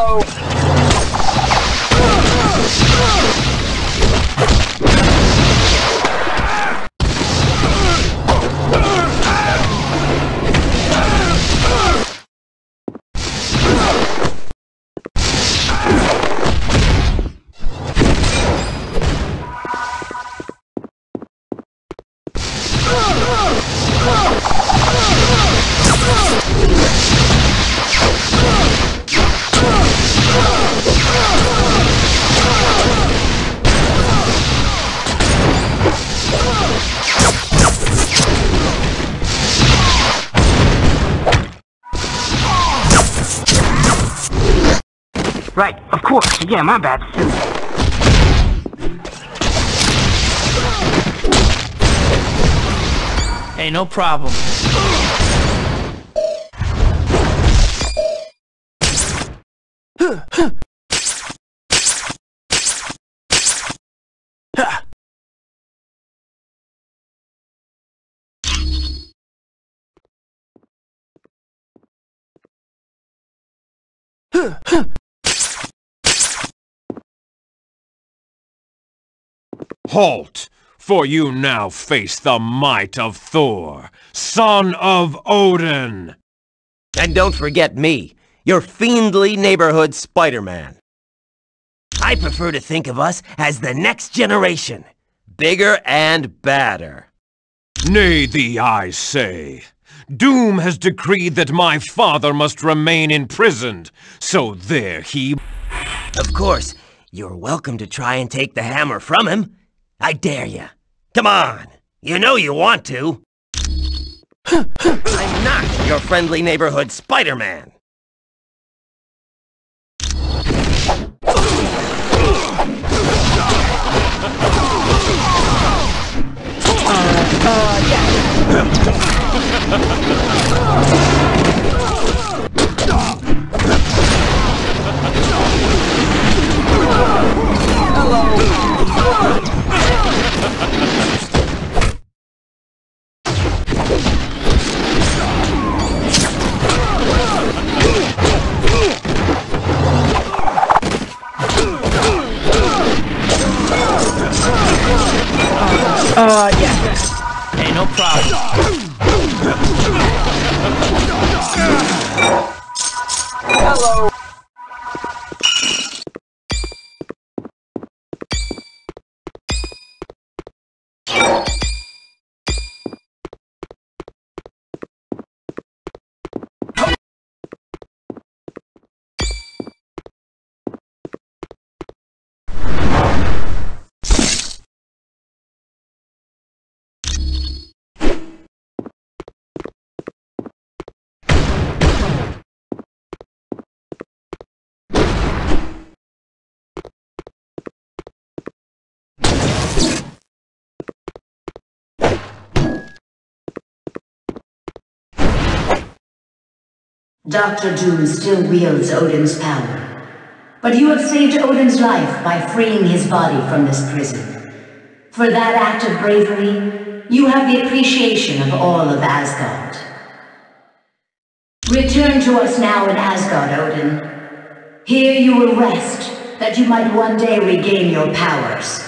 Hello. Right, of course. Yeah, my bad. Hey, no problem. Halt! For you now face the might of Thor, son of Odin! And don't forget me, your fiendly neighborhood Spider-Man. I prefer to think of us as the next generation. Bigger and badder. Nay thee, I say. Doom has decreed that my father must remain imprisoned, so there he... Of course, you're welcome to try and take the hammer from him. I dare you. Come on. You know you want to. I'm not your friendly neighborhood Spider-Man. Uh, yeah. Uh, hey, no problem. Hello. Dr. Doom still wields Odin's power. But you have saved Odin's life by freeing his body from this prison. For that act of bravery, you have the appreciation of all of Asgard. Return to us now in Asgard, Odin. Here you will rest, that you might one day regain your powers.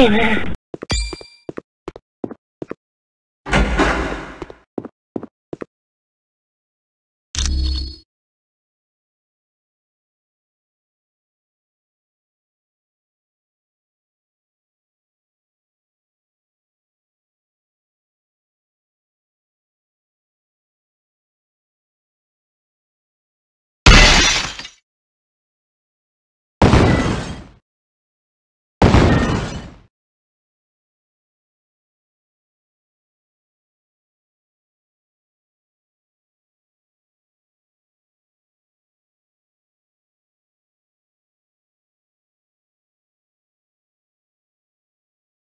Hey,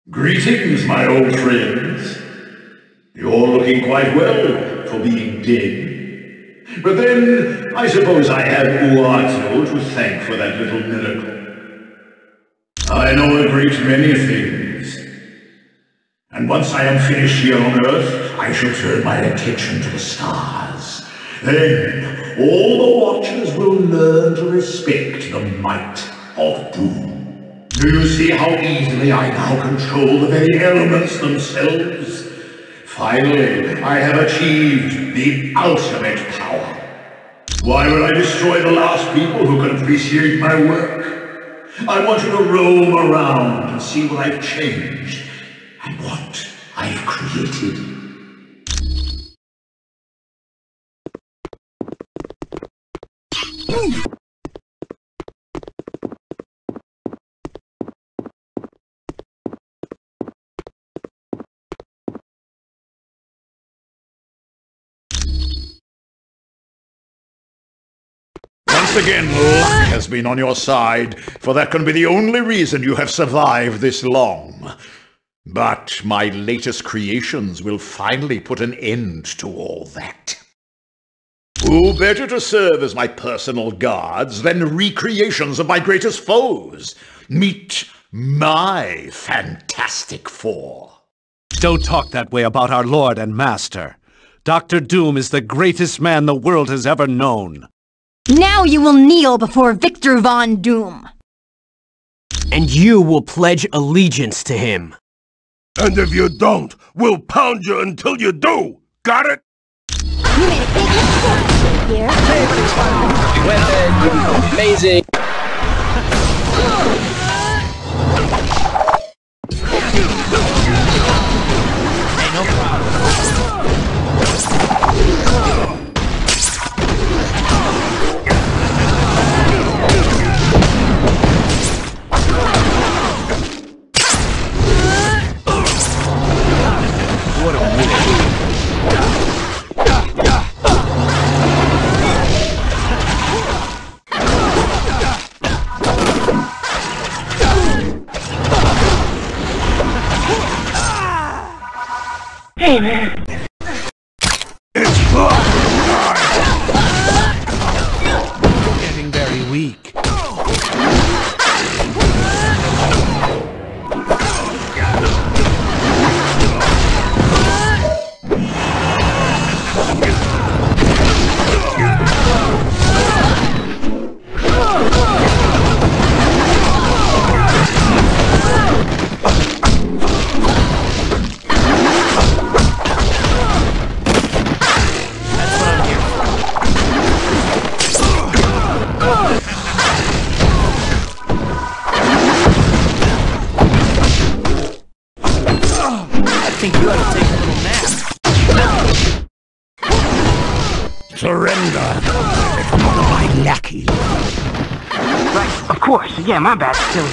Greetings, my old friends. You're looking quite well for being dead. But then, I suppose I have Uatu to thank for that little miracle. I know a great many things. And once I am finished here on Earth, I shall turn my attention to the stars. Then, all the Watchers will learn to respect the might of Doom. Do you see how easily I now control the very elements themselves? Finally, I have achieved the ultimate power. Why would I destroy the last people who can appreciate my work? I want you to roam around and see what I've changed and what I've created. Again, luck has been on your side, for that can be the only reason you have survived this long. But my latest creations will finally put an end to all that. Who better to serve as my personal guards than recreations of my greatest foes? Meet my Fantastic Four. Don't talk that way about our Lord and Master. Doctor Doom is the greatest man the world has ever known. Now you will kneel before Victor Von Doom. And you will pledge allegiance to him. And if you don't, we'll pound you until you do. Got it? You made a big mistake here. Amazing. Oh, Surrender. Become one of my lackeys. Right, of course. Yeah, my bad, silly.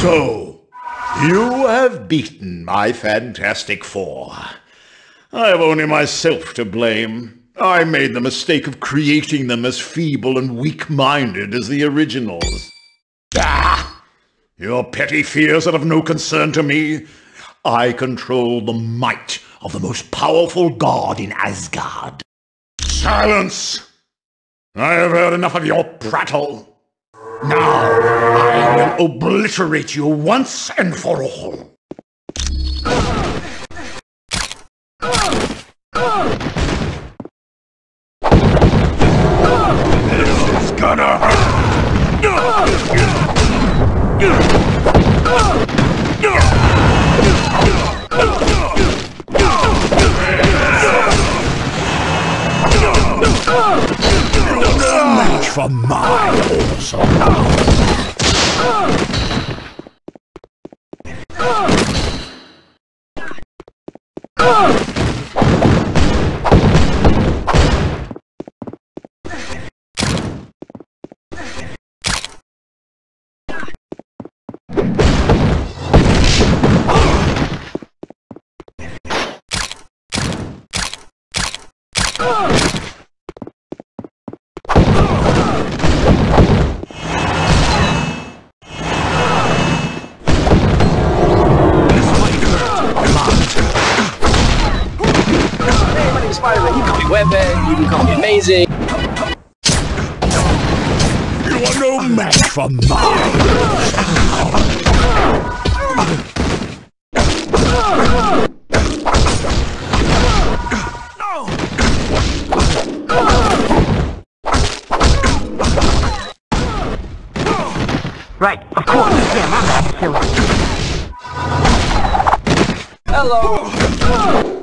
So, you have beaten my Fantastic Four. I have only myself to blame. I made the mistake of creating them as feeble and weak-minded as the originals. Ah! Your petty fears are of no concern to me. I control the might of the most powerful god in Asgard. Silence! I have heard enough of your prattle. Now, I will obliterate you once and for all. Spider-Man, you can call me amazing. You are no match for mine. Right, of course. Yeah, my bad. Hello.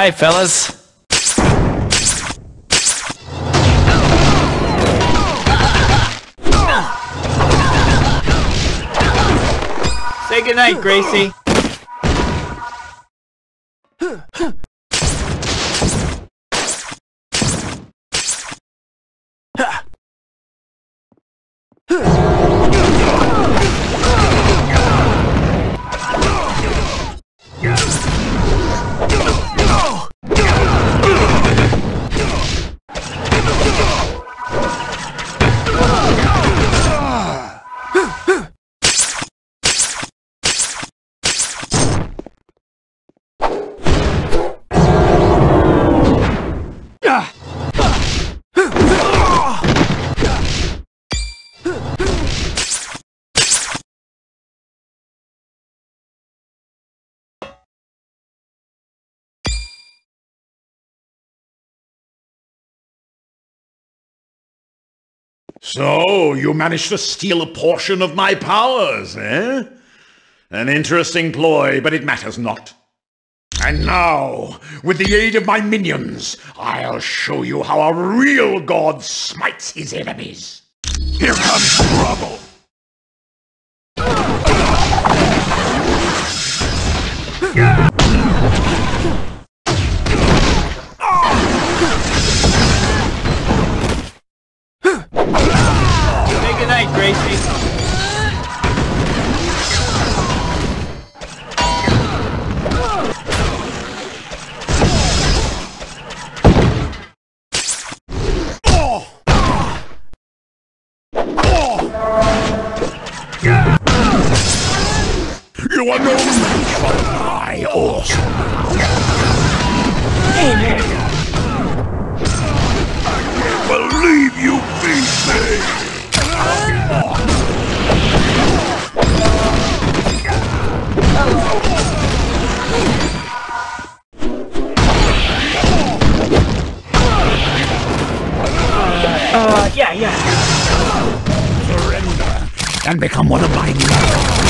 Hi, fellas. Say goodnight, Gracie. So, you managed to steal a portion of my powers, eh? An interesting ploy, but it matters not. And now, with the aid of my minions, I'll show you how a real god smites his enemies. Here comes trouble. You are no match for my also. I can't believe you beat me. Uh, yeah, yeah. Surrender and become one of my minions.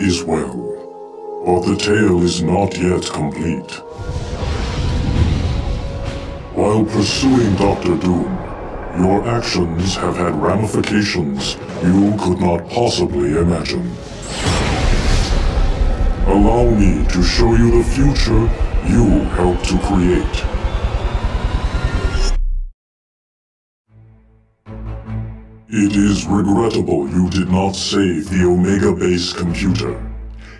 Is well, but the tale is not yet complete. While pursuing Doctor Doom, your actions have had ramifications you could not possibly imagine. Allow me to show you the future you helped to create. It is regrettable you did not save the Omega Base computer.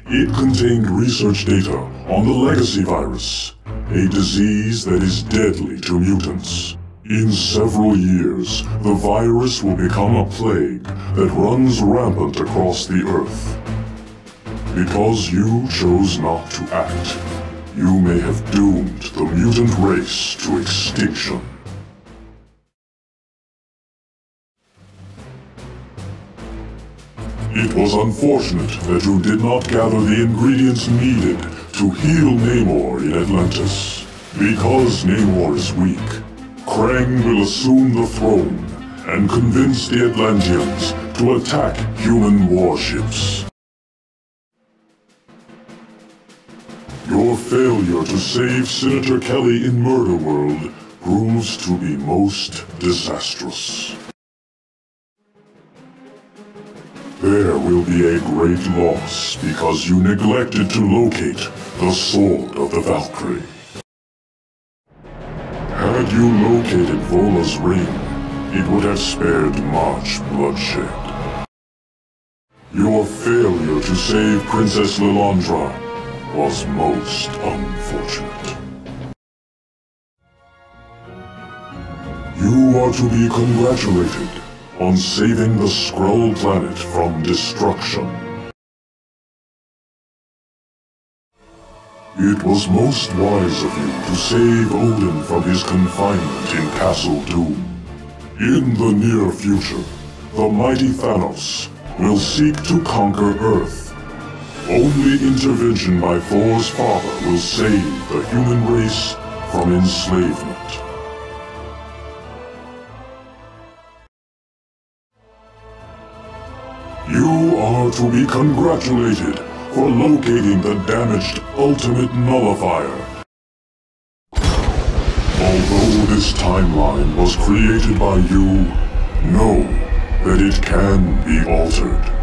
It contained research data on the Legacy virus, a disease that is deadly to mutants. In several years, the virus will become a plague that runs rampant across the Earth. Because you chose not to act, you may have doomed the mutant race to extinction. It was unfortunate that you did not gather the ingredients needed to heal Namor in Atlantis. Because Namor is weak, Krang will assume the throne and convince the Atlanteans to attack human warships. Your failure to save Senator Kelly in Murder World proves to be most disastrous. There will be a great loss because you neglected to locate the Sword of the Valkyrie. Had you located Vola's ring, it would have spared much bloodshed. Your failure to save Princess Lilandra was most unfortunate. You are to be congratulated on saving the Skrull planet from destruction. It was most wise of you to save Odin from his confinement in Castle Doom. In the near future, the mighty Thanos will seek to conquer Earth. Only intervention by Thor's father will save the human race from enslavement. Are to be congratulated for locating the damaged Ultimate Nullifier. Although this timeline was created by you, know that it can be altered.